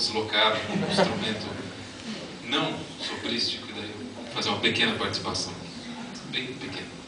deslocar um instrumento não soprístico, e daí fazer uma pequena participação. Bem pequena.